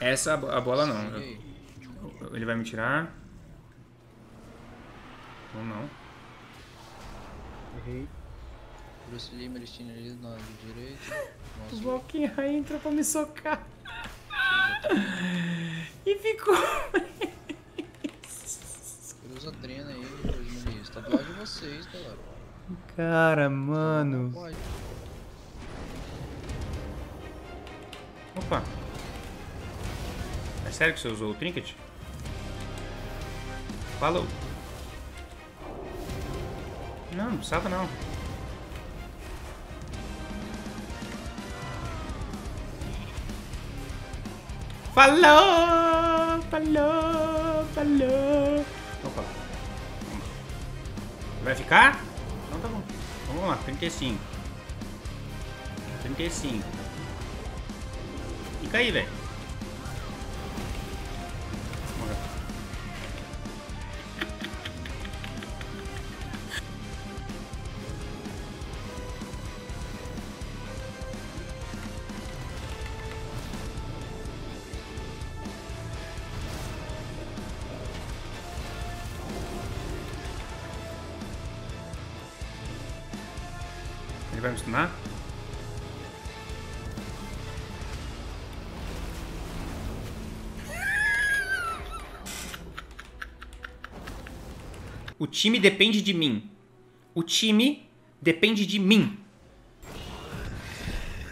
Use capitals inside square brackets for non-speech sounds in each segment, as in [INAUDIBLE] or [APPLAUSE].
Essa a bola não. E aí? Ele vai me tirar. Ou não. Errei. Bruce Lee, Melistina ali do lado direito. O Valkyrie entrou pra me socar. [LAUGHS] E ficou. cruza a trena aí, Lee. Tá do lado de vocês, galera. Cara, mano. Opa. É sério que você usou o trinket? Falou. Não, não precisava não. Falou! Falou! Falou! Opa. Vai ficar? Então tá bom. Vamos lá, 35. 35. Fica aí, velho. Ele vai me stunar? O time depende de mim. O time depende de mim.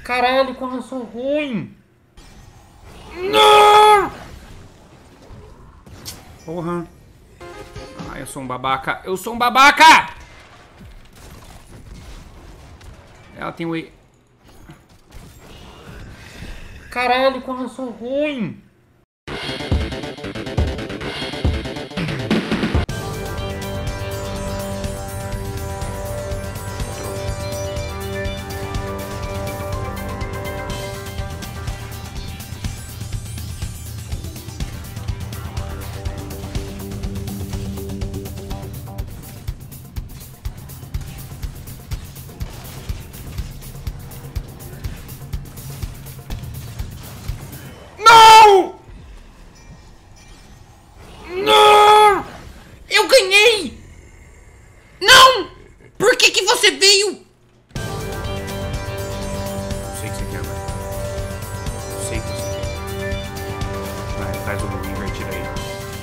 Caralho, como eu sou ruim. Não! Porra. Ah, eu sou um babaca. Eu sou um babaca! Ela tem o... Caralho, como eu sou ruim.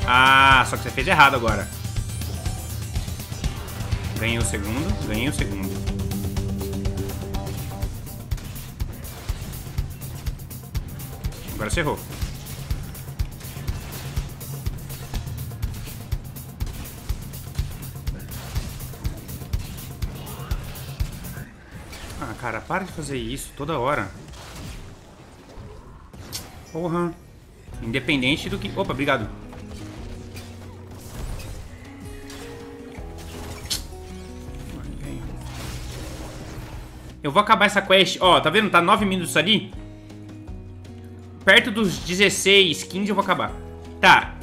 Ah, só que você fez errado agora. Ganhei o segundo, ganhei o segundo. Agora você errou. Ah, cara, para de fazer isso toda hora. Porra. Independente do que... Opa, obrigado. Eu vou acabar essa quest. Ó, tá vendo? Tá 9 minutos ali. Perto dos 16, 15 eu vou acabar. Tá.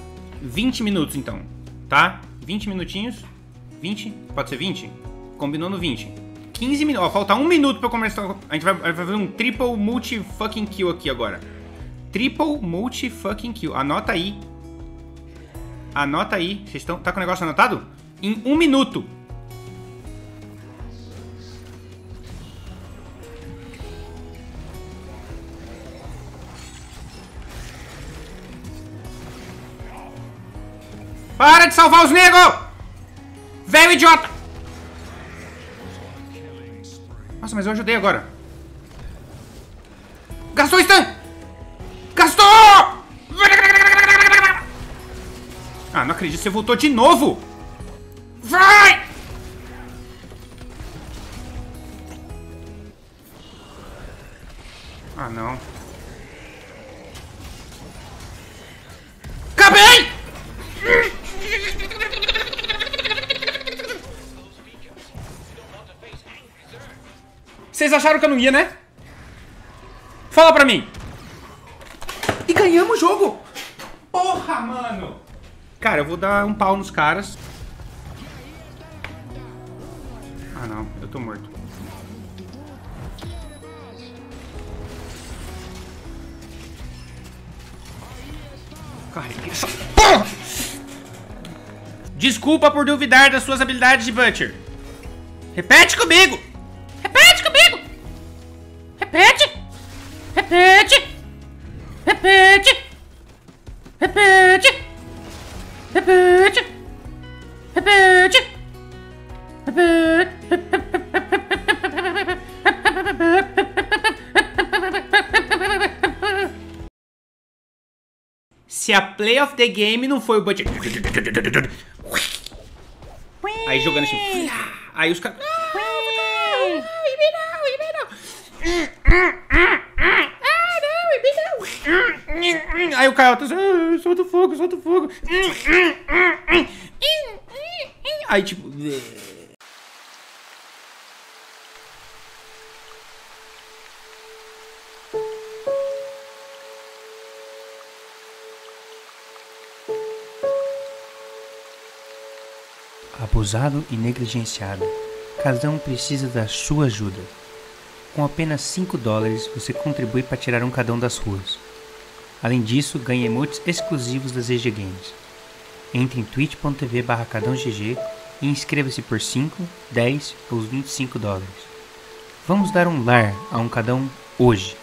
20 minutos então. Tá? 20 minutinhos. 20? Pode ser 20? Combinou no 20. 15 minutos. Ó, falta um minuto pra eu começar. A gente vai, vai fazer um triple multi fucking kill aqui agora. Triple multi fucking kill. Anota aí. Anota aí. Vocês estão. Tá com o negócio anotado? Em um minuto. Para de salvar os negros! Velho idiota! Nossa, mas eu ajudei agora. Gastou stun! Gastou! Ah, não acredito, você voltou de novo! Vai! Ah, não. Vocês acharam que eu não ia, né? Fala pra mim. E ganhamos o jogo. Porra, mano. Cara, eu vou dar um pau nos caras. Ah, não. Eu tô morto. Cara, essa porra! Desculpa por duvidar das suas habilidades de Butcher. Repete comigo! Repete! Repete! Repete! Se a play of the game não foi o Butcher. Aí jogando assim. Aí os caras. Aí o cara tá assim, solta o fogo, solta o fogo. Aí tipo. Abusado e negligenciado, cada um precisa da sua ajuda. Com apenas 5 dólares, você contribui para tirar um cadão das ruas. Além disso, ganhe emotes exclusivos das EG Games. Entre em twitch.tv cadãogg e inscreva-se por 5, 10 ou 25 dólares. Vamos dar um lar a um cadão hoje.